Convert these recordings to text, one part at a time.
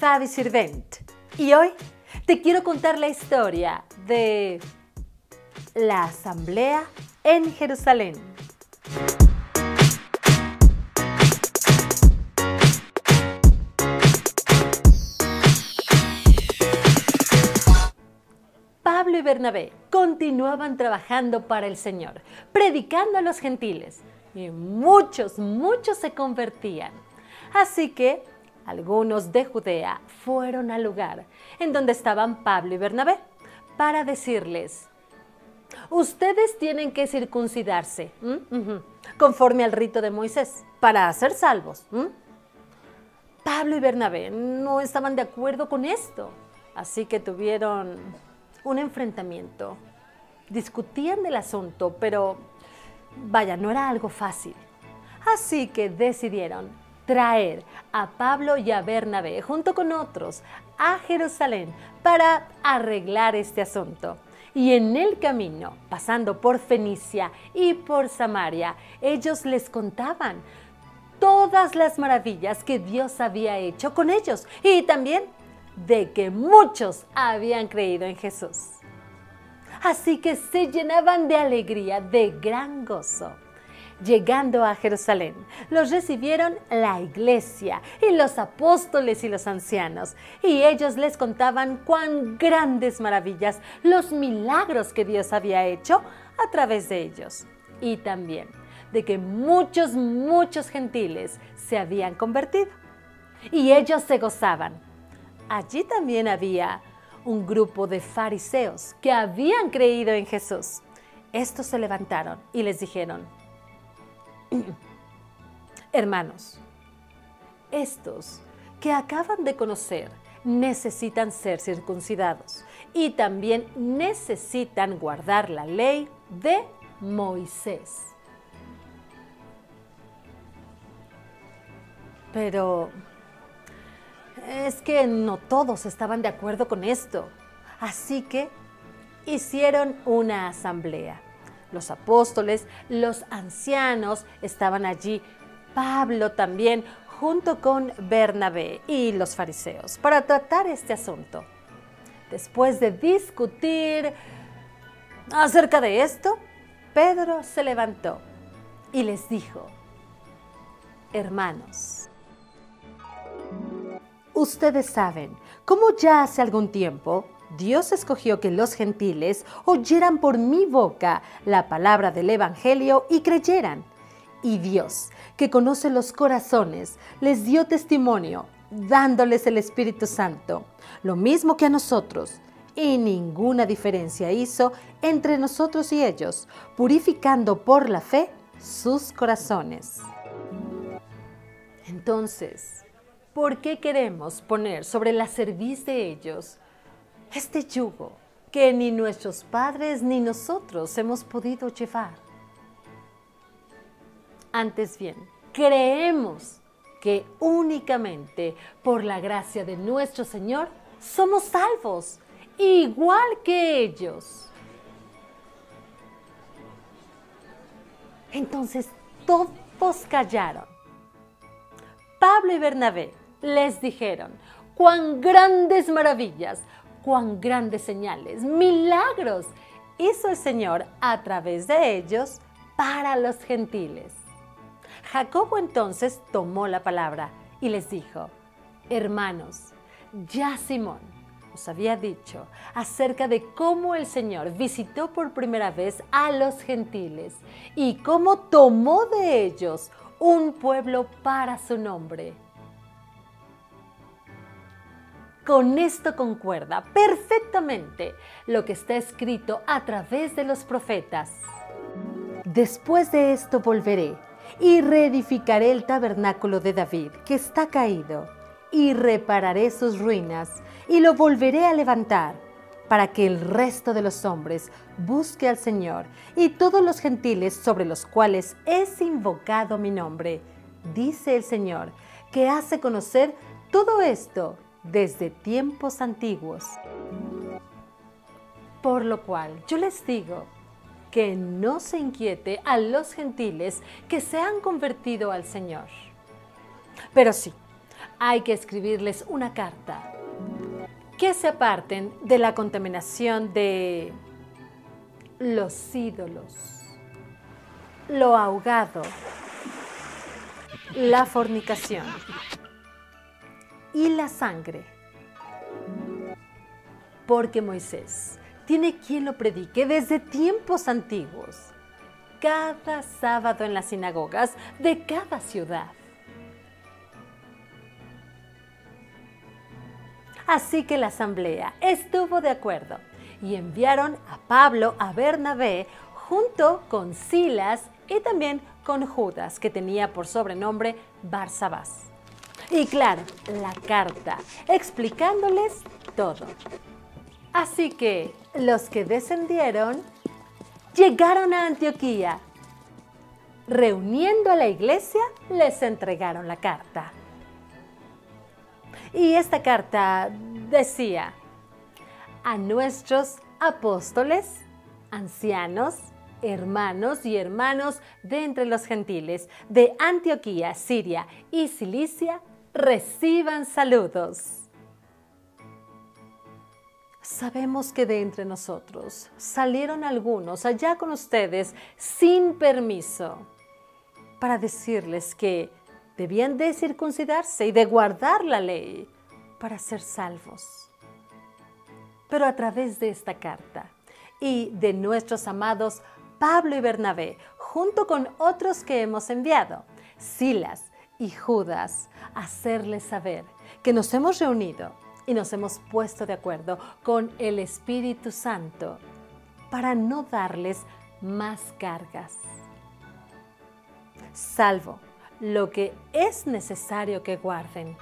Fabi Sirvent y hoy te quiero contar la historia de la asamblea en Jerusalén. Pablo y Bernabé continuaban trabajando para el Señor, predicando a los gentiles, y muchos, muchos se convertían. Así que algunos de Judea fueron al lugar en donde estaban Pablo y Bernabé para decirles, ustedes tienen que circuncidarse conforme al rito de Moisés para ser salvos. Pablo y Bernabé no estaban de acuerdo con esto, así que tuvieron un enfrentamiento. Discutían del asunto, pero vaya, no era algo fácil. Así que decidieron traer a Pablo y a Bernabé junto con otros a Jerusalén para arreglar este asunto. Y en el camino, pasando por Fenicia y por Samaria, ellos les contaban todas las maravillas que Dios había hecho con ellos y también de que muchos habían creído en Jesús. Así que se llenaban de alegría, de gran gozo. Llegando a Jerusalén, los recibieron la iglesia y los apóstoles y los ancianos, y ellos les contaban cuán grandes maravillas, los milagros que Dios había hecho a través de ellos, y también de que muchos, muchos gentiles se habían convertido. Y ellos se gozaban. Allí también había un grupo de fariseos que habían creído en Jesús. Estos se levantaron y les dijeron, Hermanos, estos que acaban de conocer necesitan ser circuncidados y también necesitan guardar la ley de Moisés. Pero es que no todos estaban de acuerdo con esto, así que hicieron una asamblea los apóstoles, los ancianos estaban allí, Pablo también, junto con Bernabé y los fariseos, para tratar este asunto. Después de discutir acerca de esto, Pedro se levantó y les dijo, hermanos, ustedes saben cómo ya hace algún tiempo Dios escogió que los gentiles oyeran por mi boca la palabra del Evangelio y creyeran. Y Dios, que conoce los corazones, les dio testimonio, dándoles el Espíritu Santo, lo mismo que a nosotros. Y ninguna diferencia hizo entre nosotros y ellos, purificando por la fe sus corazones. Entonces, ¿por qué queremos poner sobre la cerviz de ellos este yugo que ni nuestros padres ni nosotros hemos podido llevar. Antes bien, creemos que únicamente por la gracia de nuestro Señor somos salvos, igual que ellos. Entonces todos callaron. Pablo y Bernabé les dijeron, cuán grandes maravillas cuán grandes señales, milagros hizo el Señor a través de ellos para los gentiles. Jacobo entonces tomó la palabra y les dijo, hermanos, ya Simón os había dicho acerca de cómo el Señor visitó por primera vez a los gentiles y cómo tomó de ellos un pueblo para su nombre con esto concuerda perfectamente lo que está escrito a través de los profetas. Después de esto volveré y reedificaré el tabernáculo de David, que está caído, y repararé sus ruinas, y lo volveré a levantar, para que el resto de los hombres busque al Señor, y todos los gentiles sobre los cuales es invocado mi nombre, dice el Señor, que hace conocer todo esto desde tiempos antiguos. Por lo cual yo les digo que no se inquiete a los gentiles que se han convertido al Señor. Pero sí, hay que escribirles una carta que se aparten de la contaminación de los ídolos, lo ahogado, la fornicación y la sangre. Porque Moisés tiene quien lo predique desde tiempos antiguos, cada sábado en las sinagogas de cada ciudad. Así que la asamblea estuvo de acuerdo y enviaron a Pablo a Bernabé junto con Silas y también con Judas, que tenía por sobrenombre Barsabás. Y claro, la carta, explicándoles todo. Así que los que descendieron llegaron a Antioquía. Reuniendo a la iglesia, les entregaron la carta. Y esta carta decía, a nuestros apóstoles, ancianos, hermanos y hermanos de entre los gentiles de Antioquía, Siria y Cilicia, reciban saludos. Sabemos que de entre nosotros salieron algunos allá con ustedes sin permiso para decirles que debían de circuncidarse y de guardar la ley para ser salvos pero a través de esta carta y de nuestros amados Pablo y Bernabé, junto con otros que hemos enviado, Silas y Judas, hacerles saber que nos hemos reunido y nos hemos puesto de acuerdo con el Espíritu Santo para no darles más cargas, salvo lo que es necesario que guarden.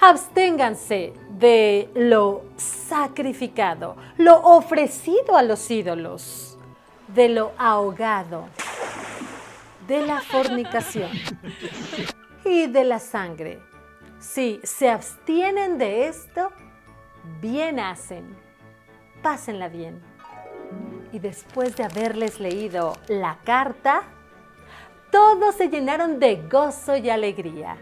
Absténganse de lo sacrificado, lo ofrecido a los ídolos, de lo ahogado, de la fornicación y de la sangre. Si se abstienen de esto, bien hacen. Pásenla bien. Y después de haberles leído la carta, todos se llenaron de gozo y alegría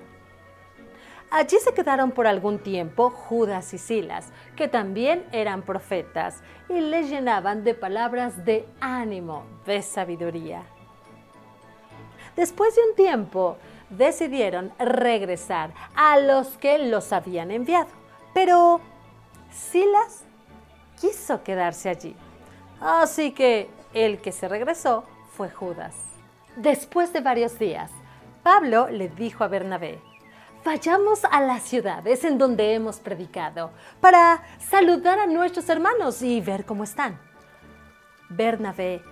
Allí se quedaron por algún tiempo Judas y Silas, que también eran profetas, y les llenaban de palabras de ánimo, de sabiduría. Después de un tiempo, decidieron regresar a los que los habían enviado, pero Silas quiso quedarse allí. Así que el que se regresó fue Judas. Después de varios días, Pablo le dijo a Bernabé, vayamos a las ciudades en donde hemos predicado para saludar a nuestros hermanos y ver cómo están. Bernabé,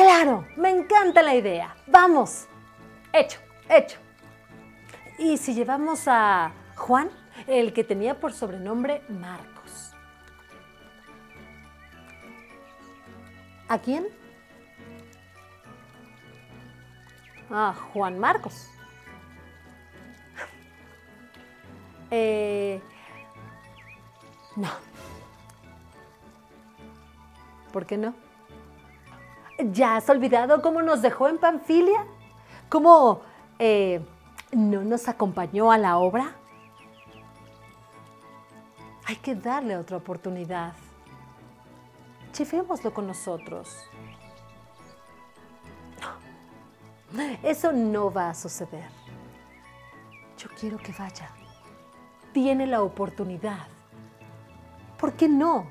claro, me encanta la idea, vamos. Hecho, hecho. ¿Y si llevamos a Juan, el que tenía por sobrenombre Marcos? ¿A quién? A Juan Marcos. Eh, no. ¿Por qué no? ¿Ya has olvidado cómo nos dejó en Panfilia? ¿Cómo eh, no nos acompañó a la obra? Hay que darle otra oportunidad. Llevémoslo con nosotros. No, eso no va a suceder. Yo quiero que vaya tiene la oportunidad. ¿Por qué no?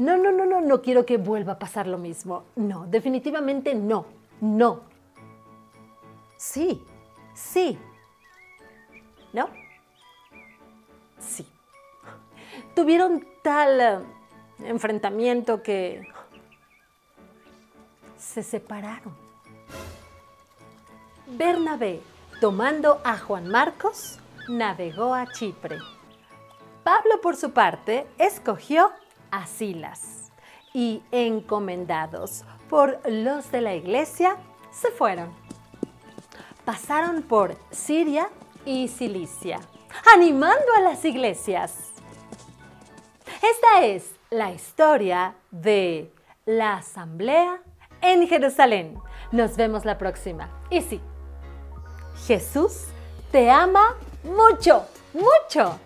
No, no, no, no, no quiero que vuelva a pasar lo mismo. No, definitivamente no, no. Sí, sí. ¿No? Sí. Tuvieron tal eh, enfrentamiento que se separaron. Bernabé Tomando a Juan Marcos, navegó a Chipre. Pablo, por su parte, escogió a Silas y, encomendados por los de la iglesia, se fueron. Pasaron por Siria y Cilicia, animando a las iglesias. Esta es la historia de la asamblea en Jerusalén. Nos vemos la próxima. Y sí, Jesús te ama mucho, mucho.